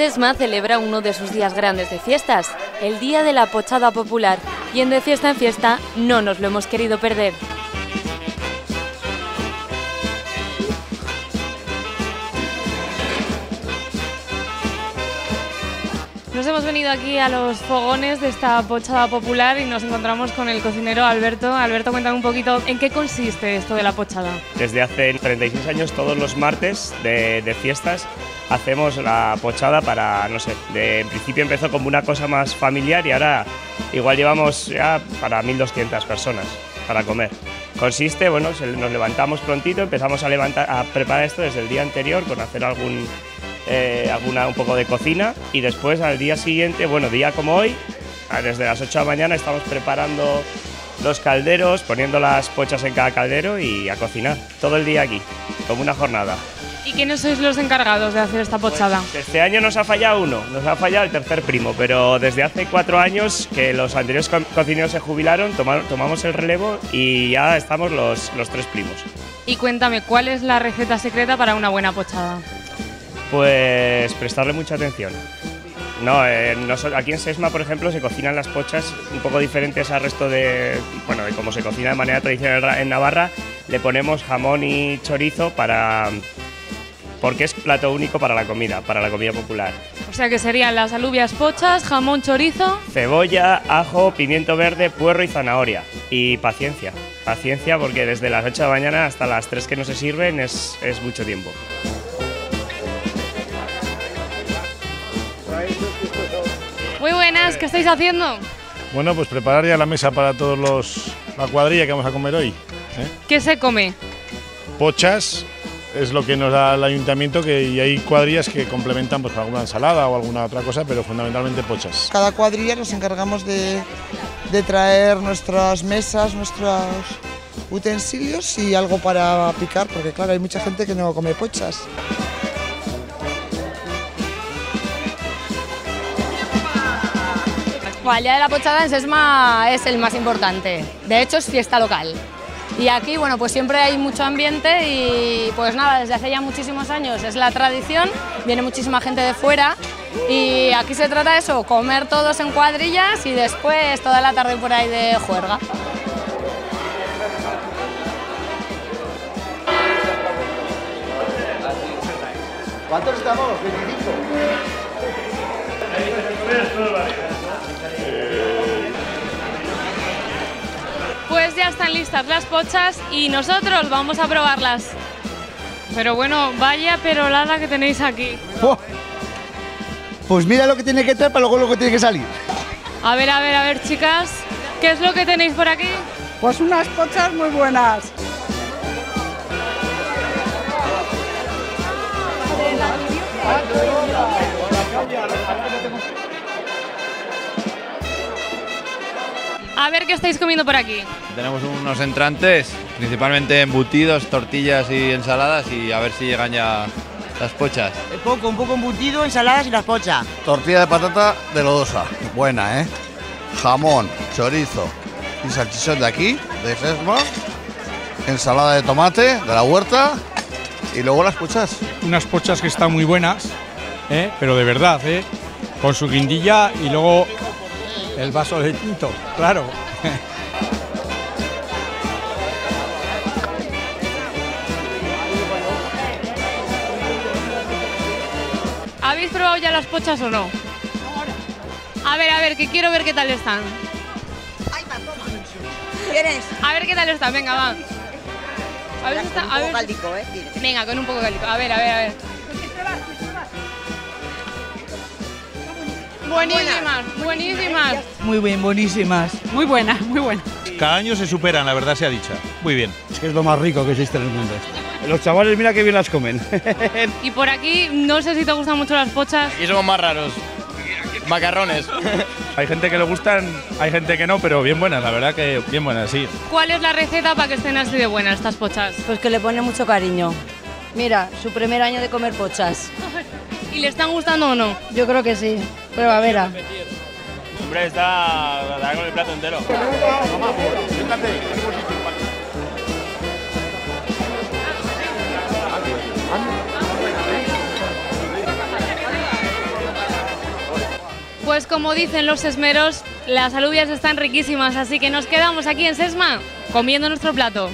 Sesma celebra uno de sus días grandes de fiestas, el Día de la Pochada Popular, y en De Fiesta en Fiesta no nos lo hemos querido perder. Nos hemos venido aquí a los fogones de esta pochada popular y nos encontramos con el cocinero Alberto. Alberto, cuéntame un poquito en qué consiste esto de la pochada. Desde hace 36 años, todos los martes de, de fiestas, hacemos la pochada para, no sé, de, en principio empezó como una cosa más familiar y ahora igual llevamos ya para 1.200 personas para comer. Consiste, bueno, nos levantamos prontito, empezamos a, levantar, a preparar esto desde el día anterior con hacer algún, eh, alguna, un poco de cocina y después al día siguiente, bueno, día como hoy, ah, desde las 8 de la mañana estamos preparando los calderos, poniendo las pochas en cada caldero y a cocinar. Todo el día aquí, como una jornada. ¿Y quiénes sois los encargados de hacer esta pochada? Este año nos ha fallado uno, nos ha fallado el tercer primo, pero desde hace cuatro años que los anteriores co- cocineros se jubilaron, toma- tomamos el relevo y ya estamos los, los tres primos. Y cuéntame, ¿cuál es la receta secreta para una buena pochada? Pues prestarle mucha atención. No, eh, aquí en Sesma, por ejemplo, se cocinan las pochas un poco diferentes al resto de, bueno, de cómo se cocina de manera tradicional en Ra- en Navarra. Le ponemos jamón y chorizo para, porque es plato único para la comida, para la comida popular. O sea que serían las alubias pochas, jamón, chorizo. Cebolla, ajo, pimiento verde, puerro y zanahoria. Y paciencia, paciencia porque desde las 8 de la mañana hasta las 3 que no se sirven es, es mucho tiempo. Muy buenas, ¿qué estáis haciendo? Bueno, pues preparar ya la mesa para todos los la cuadrilla que vamos a comer hoy. ¿eh? ¿Qué se come? Pochas es lo que nos da el ayuntamiento que y hay cuadrillas que complementan pues con alguna ensalada o alguna otra cosa, pero fundamentalmente pochas. Cada cuadrilla nos encargamos de, de traer nuestras mesas, nuestros utensilios y algo para picar, porque claro, hay mucha gente que no come pochas. Bueno, el día de la pochada en Sesma es el más importante. De hecho, es fiesta local. Y aquí, bueno, pues siempre hay mucho ambiente y pues nada, desde hace ya muchísimos años es la tradición, viene muchísima gente de fuera y aquí se trata de eso, comer todos en cuadrillas y después toda la tarde por ahí de juerga. ¿Cuántos estamos? 25. Pues ya están listas las pochas y nosotros vamos a probarlas. Pero bueno, vaya perolada que tenéis aquí. ¡Buah! Pues mira lo que tiene que traer para luego lo que tiene que salir. A ver, a ver, a ver, chicas, ¿qué es lo que tenéis por aquí? Pues unas pochas muy buenas. A ver qué estáis comiendo por aquí. Tenemos unos entrantes, principalmente embutidos, tortillas y ensaladas y a ver si llegan ya las pochas. Poco, un poco embutido, ensaladas y las pochas. Tortilla de patata de lodosa. Buena, ¿eh? Jamón, chorizo y salchichón de aquí, de Sesma. Ensalada de tomate de la huerta. Y luego las pochas. unas pochas que están muy buenas, ¿eh? pero de verdad, ¿eh? con su guindilla y luego el vaso de tinto, claro. ¿Habéis probado ya las pochas o no? A ver, a ver, que quiero ver qué tal están. ¿Quieres? A ver qué tal están, venga, va. A ver si está, a ver. ¿eh? Venga, con un poco caliente. A ver, a ver, a ver. Buenísimas, buenísimas. Muy bien, buenísimas. Muy buena, muy buena. Cada año se superan, la verdad sea dicha. Muy bien. Es que es lo más rico que existe en el mundo. Los chavales, mira que bien las comen. Y por aquí, no sé si te gustan mucho las pochas. Y somos más raros. Macarrones. Hay gente que le gustan, hay gente que no, pero bien buenas, la verdad que bien buenas, sí. ¿Cuál es la receta para que estén así de buenas estas pochas? Pues que le pone mucho cariño. Mira, su primer año de comer pochas. ¿Y le están gustando o no? Yo creo que sí. Pero a ver. a- Hombre, está, está con el plato entero. Pues como dicen los esmeros, las alubias están riquísimas, así que nos quedamos aquí en Sesma comiendo nuestro plato.